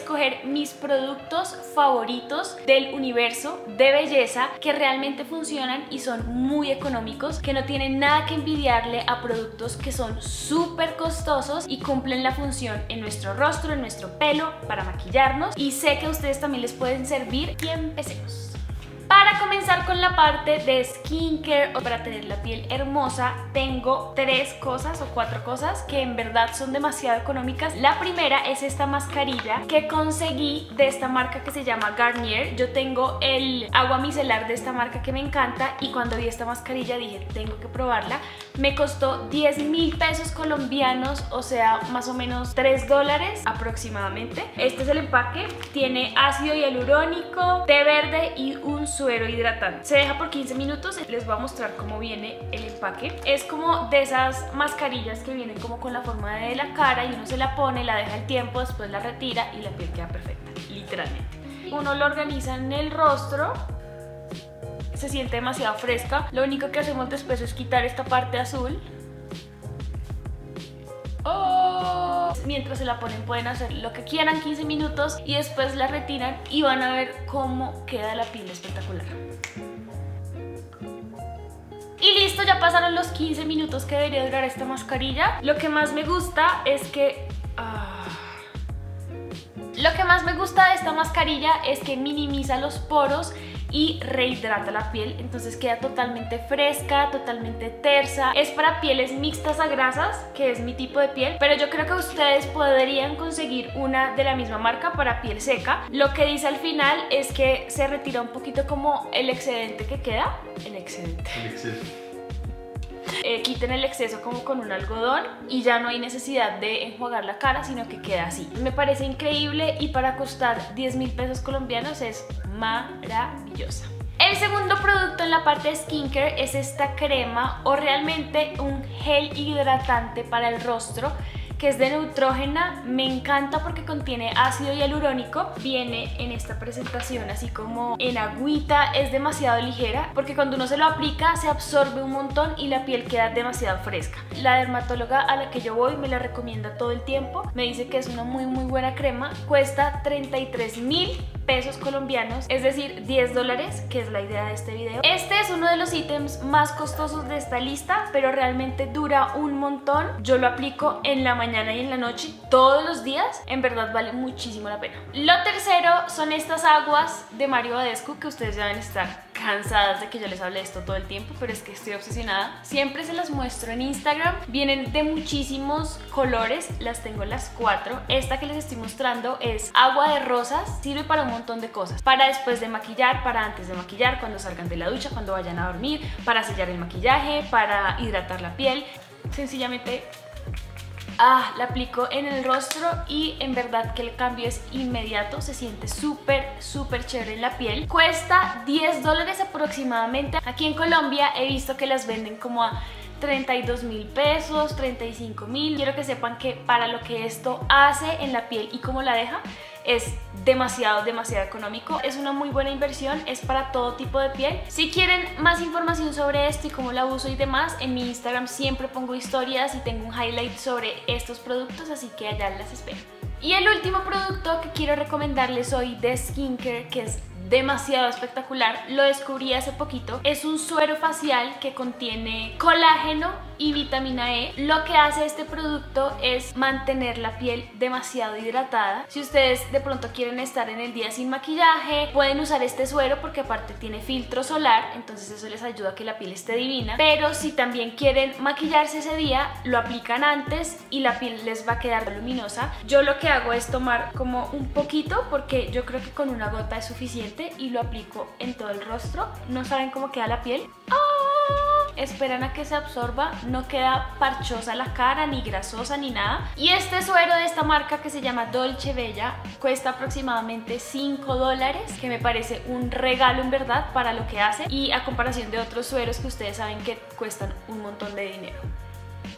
escoger mis productos favoritos del universo de belleza que realmente funcionan y son muy económicos, que no tienen nada que envidiarle a productos que son súper costosos y cumplen la función en nuestro rostro, en nuestro pelo, para maquillarnos y sé que a ustedes también les pueden servir y empecemos. Para comenzar con la parte de skincare o para tener la piel hermosa, tengo tres cosas o cuatro cosas que en verdad son demasiado económicas. La primera es esta mascarilla que conseguí de esta marca que se llama Garnier. Yo tengo el agua micelar de esta marca que me encanta y cuando vi esta mascarilla dije, tengo que probarla. Me costó 10 mil pesos colombianos, o sea, más o menos 3 dólares aproximadamente. Este es el empaque, tiene ácido hialurónico, té verde y un suero hidratante. Se deja por 15 minutos, les voy a mostrar cómo viene el empaque. Es como de esas mascarillas que vienen como con la forma de la cara y uno se la pone, la deja el tiempo, después la retira y la piel queda perfecta, literalmente. Uno lo organiza en el rostro se siente demasiado fresca. Lo único que hacemos después es quitar esta parte azul. Oh. Mientras se la ponen pueden hacer lo que quieran 15 minutos y después la retiran y van a ver cómo queda la piel espectacular. Y listo, ya pasaron los 15 minutos que debería durar esta mascarilla. Lo que más me gusta es que... Ah, lo que más me gusta de esta mascarilla es que minimiza los poros y rehidrata la piel, entonces queda totalmente fresca, totalmente tersa. Es para pieles mixtas a grasas, que es mi tipo de piel, pero yo creo que ustedes podrían conseguir una de la misma marca para piel seca. Lo que dice al final es que se retira un poquito como el excedente que queda. El excedente. El excedente. Eh, quiten el exceso como con un algodón y ya no hay necesidad de enjuagar la cara, sino que queda así. Me parece increíble y para costar 10 mil pesos colombianos es maravillosa. El segundo producto en la parte de skincare es esta crema o realmente un gel hidratante para el rostro que es de Neutrógena, me encanta porque contiene ácido hialurónico, viene en esta presentación así como en agüita, es demasiado ligera porque cuando uno se lo aplica se absorbe un montón y la piel queda demasiado fresca. La dermatóloga a la que yo voy me la recomienda todo el tiempo, me dice que es una muy muy buena crema, cuesta 33 mil pesos colombianos, es decir, 10 dólares, que es la idea de este video. Este es uno de los ítems más costosos de esta lista, pero realmente dura un montón. Yo lo aplico en la mañana y en la noche, todos los días. En verdad vale muchísimo la pena. Lo tercero son estas aguas de Mario Badescu que ustedes ya deben estar cansadas de que yo les hable esto todo el tiempo, pero es que estoy obsesionada. Siempre se las muestro en Instagram. Vienen de muchísimos colores, las tengo las cuatro. Esta que les estoy mostrando es agua de rosas, sirve para un montón de cosas. Para después de maquillar, para antes de maquillar, cuando salgan de la ducha, cuando vayan a dormir, para sellar el maquillaje, para hidratar la piel. Sencillamente ah, la aplico en el rostro y en verdad que el cambio es inmediato, se siente súper, súper chévere en la piel. Cuesta 10 dólares aproximadamente. Aquí en Colombia he visto que las venden como a 32 mil pesos, 35 mil. Quiero que sepan que para lo que esto hace en la piel y cómo la deja, es demasiado, demasiado económico. Es una muy buena inversión, es para todo tipo de piel. Si quieren más información sobre esto y cómo la uso y demás, en mi Instagram siempre pongo historias y tengo un highlight sobre estos productos, así que allá las espero. Y el último producto que quiero recomendarles hoy de skincare, que es demasiado espectacular, lo descubrí hace poquito, es un suero facial que contiene colágeno y vitamina E. Lo que hace este producto es mantener la piel demasiado hidratada. Si ustedes de pronto quieren estar en el día sin maquillaje, pueden usar este suero porque aparte tiene filtro solar, entonces eso les ayuda a que la piel esté divina. Pero si también quieren maquillarse ese día, lo aplican antes y la piel les va a quedar luminosa. Yo lo que hago es tomar como un poquito porque yo creo que con una gota es suficiente y lo aplico en todo el rostro. No saben cómo queda la piel. ¡Ah! Esperan a que se absorba, no queda parchosa la cara, ni grasosa, ni nada. Y este suero de esta marca que se llama Dolce Bella cuesta aproximadamente 5 dólares, que me parece un regalo en verdad para lo que hace y a comparación de otros sueros que ustedes saben que cuestan un montón de dinero.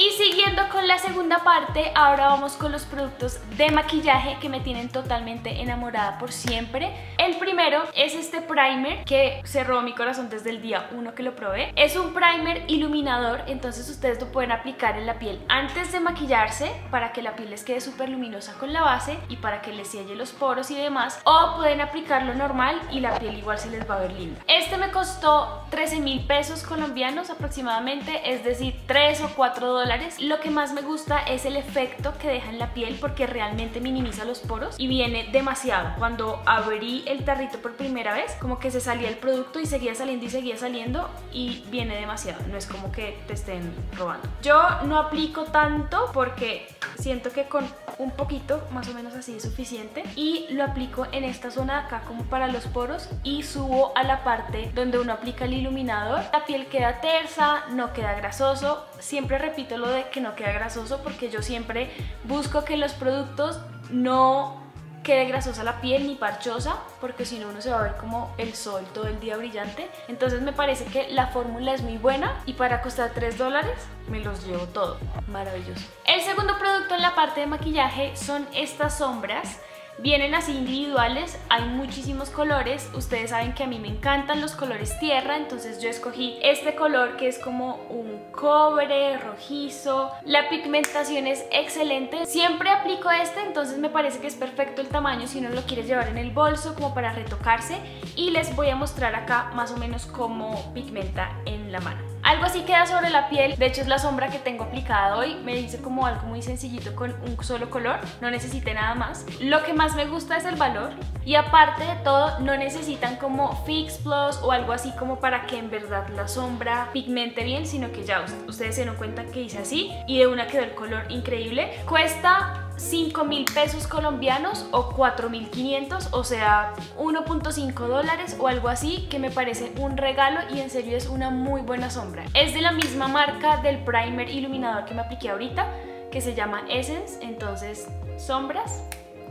Y siguiendo con la segunda parte, ahora vamos con los productos de maquillaje que me tienen totalmente enamorada por siempre. El primero es este primer que cerró mi corazón desde el día 1 que lo probé. Es un primer iluminador, entonces ustedes lo pueden aplicar en la piel antes de maquillarse para que la piel les quede súper luminosa con la base y para que les selle los poros y demás. O pueden aplicarlo normal y la piel igual se les va a ver linda. Este me costó 13 mil pesos colombianos aproximadamente, es decir, 3 o 4 dólares lo que más me gusta es el efecto que deja en la piel porque realmente minimiza los poros y viene demasiado. Cuando abrí el tarrito por primera vez, como que se salía el producto y seguía saliendo y seguía saliendo y viene demasiado. No es como que te estén robando. Yo no aplico tanto porque siento que con un poquito, más o menos así es suficiente y lo aplico en esta zona de acá como para los poros y subo a la parte donde uno aplica el iluminador. La piel queda tersa, no queda grasoso. Siempre repito lo de que no queda grasoso porque yo siempre busco que los productos no quede grasosa la piel ni parchosa porque si no uno se va a ver como el sol todo el día brillante. Entonces me parece que la fórmula es muy buena y para costar 3 dólares me los llevo todo. Maravilloso. El segundo producto en la parte de maquillaje son estas sombras Vienen así individuales, hay muchísimos colores, ustedes saben que a mí me encantan los colores tierra, entonces yo escogí este color que es como un cobre rojizo, la pigmentación es excelente, siempre aplico este, entonces me parece que es perfecto el tamaño si uno lo quiere llevar en el bolso como para retocarse. Y les voy a mostrar acá más o menos cómo pigmenta en la mano. Algo así queda sobre la piel, de hecho es la sombra que tengo aplicada hoy, me dice como algo muy sencillito con un solo color, no necesité nada más. Lo que más me gusta es el valor y aparte de todo no necesitan como Fix Plus o algo así como para que en verdad la sombra pigmente bien, sino que ya ustedes se dan cuenta que hice así y de una quedó el color increíble. Cuesta 5 mil pesos colombianos o 4 mil 500, o sea 1.5 dólares o algo así, que me parece un regalo y en serio es una muy buena sombra. Es de la misma marca del primer iluminador que me apliqué ahorita, que se llama Essence, entonces sombras,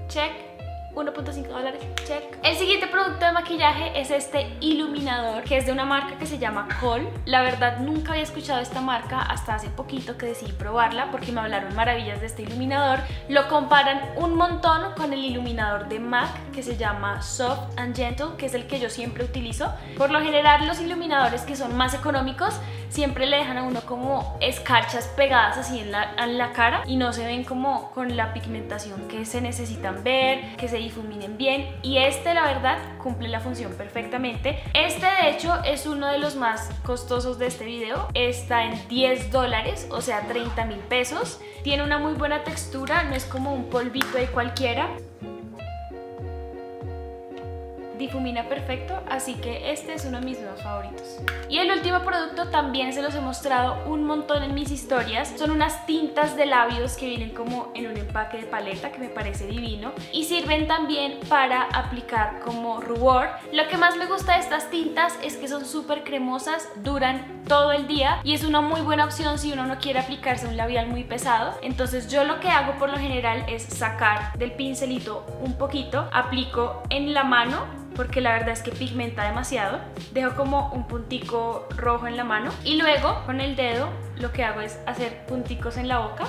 check 1.5 dólares, check. El siguiente producto de maquillaje es este iluminador que es de una marca que se llama Col. La verdad nunca había escuchado esta marca hasta hace poquito que decidí probarla porque me hablaron maravillas de este iluminador. Lo comparan un montón con el iluminador de MAC que se llama Soft and Gentle, que es el que yo siempre utilizo. Por lo general los iluminadores que son más económicos siempre le dejan a uno como escarchas pegadas así en la, en la cara y no se ven como con la pigmentación que se necesitan ver, que se difuminen bien y este la verdad cumple la función perfectamente. Este de hecho es uno de los más costosos de este video, está en 10 dólares, o sea 30 mil pesos. Tiene una muy buena textura, no es como un polvito de cualquiera difumina perfecto, así que este es uno de mis nuevos favoritos. Y el último producto también se los he mostrado un montón en mis historias, son unas tintas de labios que vienen como en un empaque de paleta que me parece divino y sirven también para aplicar como rubor. Lo que más me gusta de estas tintas es que son súper cremosas, duran todo el día y es una muy buena opción si uno no quiere aplicarse un labial muy pesado. Entonces yo lo que hago por lo general es sacar del pincelito un poquito, aplico en la mano porque la verdad es que pigmenta demasiado. Dejo como un puntico rojo en la mano y luego con el dedo lo que hago es hacer punticos en la boca.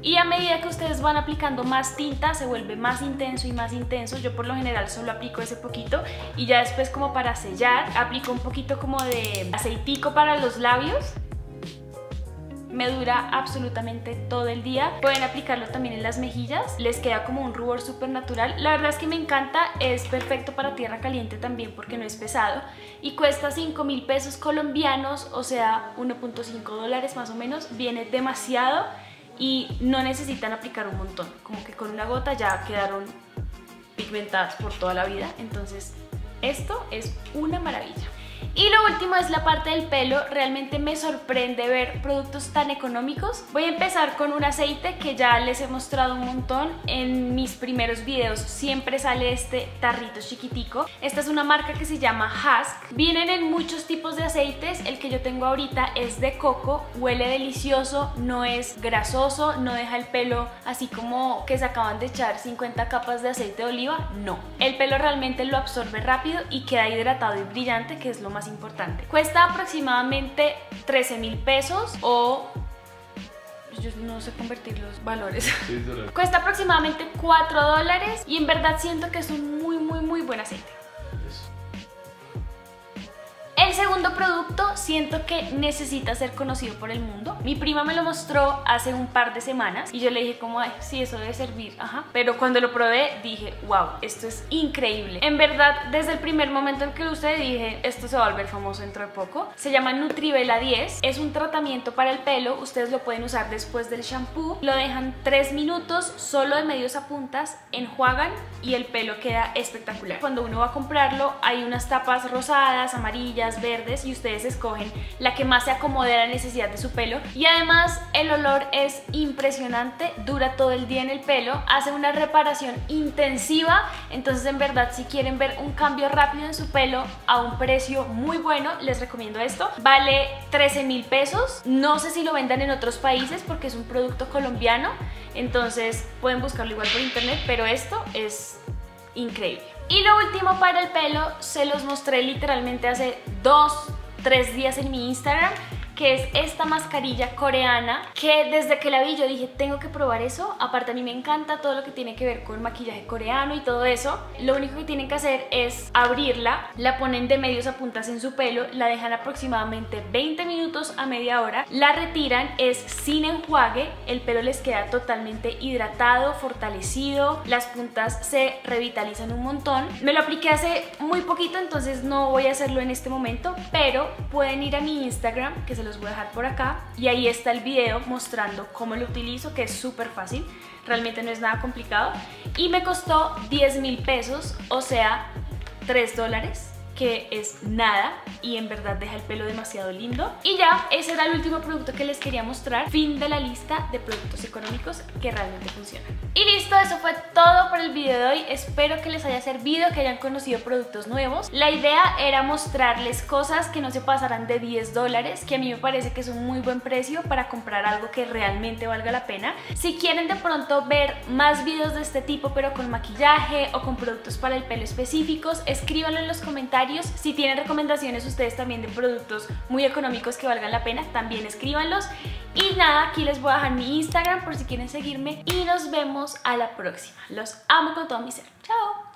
Y a medida que ustedes van aplicando más tinta se vuelve más intenso y más intenso. Yo por lo general solo aplico ese poquito y ya después como para sellar aplico un poquito como de aceitico para los labios me dura absolutamente todo el día. Pueden aplicarlo también en las mejillas, les queda como un rubor súper natural. La verdad es que me encanta, es perfecto para tierra caliente también porque no es pesado y cuesta 5 mil pesos colombianos, o sea 1.5 dólares más o menos, viene demasiado y no necesitan aplicar un montón, como que con una gota ya quedaron pigmentadas por toda la vida, entonces esto es una maravilla. Y lo último es la parte del pelo, realmente me sorprende ver productos tan económicos. Voy a empezar con un aceite que ya les he mostrado un montón en mis primeros videos, siempre sale este tarrito chiquitico. Esta es una marca que se llama Husk. Vienen en muchos tipos de aceites, el que yo tengo ahorita es de coco, huele delicioso, no es grasoso, no deja el pelo así como que se acaban de echar 50 capas de aceite de oliva, no. El pelo realmente lo absorbe rápido y queda hidratado y brillante, que es lo más más importante. Cuesta aproximadamente 13 mil pesos o yo no sé convertir los valores. Cuesta aproximadamente 4 dólares y en verdad siento que es un muy muy muy buen aceite. Segundo producto siento que necesita ser conocido por el mundo. Mi prima me lo mostró hace un par de semanas y yo le dije como, ay, sí, eso debe servir, ajá. Pero cuando lo probé dije, wow, esto es increíble. En verdad, desde el primer momento en que lo usé dije, esto se va a volver famoso dentro de poco. Se llama Nutrivela 10, es un tratamiento para el pelo, ustedes lo pueden usar después del shampoo. Lo dejan 3 minutos solo de medios a puntas, enjuagan y el pelo queda espectacular. Cuando uno va a comprarlo hay unas tapas rosadas, amarillas, verdes y ustedes escogen la que más se acomode a la necesidad de su pelo. Y además el olor es impresionante, dura todo el día en el pelo, hace una reparación intensiva, entonces en verdad si quieren ver un cambio rápido en su pelo a un precio muy bueno, les recomiendo esto. Vale 13 mil pesos, no sé si lo vendan en otros países porque es un producto colombiano, entonces pueden buscarlo igual por internet, pero esto es increíble. Y lo último para el pelo, se los mostré literalmente hace dos, tres días en mi Instagram que es esta mascarilla coreana que desde que la vi yo dije tengo que probar eso aparte a mí me encanta todo lo que tiene que ver con maquillaje coreano y todo eso lo único que tienen que hacer es abrirla la ponen de medios a puntas en su pelo la dejan aproximadamente 20 minutos a media hora la retiran es sin enjuague el pelo les queda totalmente hidratado fortalecido las puntas se revitalizan un montón. Me lo apliqué hace muy poquito entonces no voy a hacerlo en este momento pero pueden ir a mi Instagram que se lo los voy a dejar por acá y ahí está el video mostrando cómo lo utilizo que es súper fácil realmente no es nada complicado. Y me costó 10 mil pesos o sea 3 dólares que es nada y en verdad deja el pelo demasiado lindo. Y ya, ese era el último producto que les quería mostrar. Fin de la lista de productos económicos que realmente funcionan. Y listo, eso fue todo por el video de hoy. Espero que les haya servido, que hayan conocido productos nuevos. La idea era mostrarles cosas que no se pasarán de 10 dólares, que a mí me parece que es un muy buen precio para comprar algo que realmente valga la pena. Si quieren de pronto ver más videos de este tipo, pero con maquillaje o con productos para el pelo específicos, escríbanlo en los si tienen recomendaciones ustedes también de productos muy económicos que valgan la pena, también escríbanlos. Y nada, aquí les voy a dejar mi Instagram por si quieren seguirme y nos vemos a la próxima. Los amo con todo mi ser. Chao.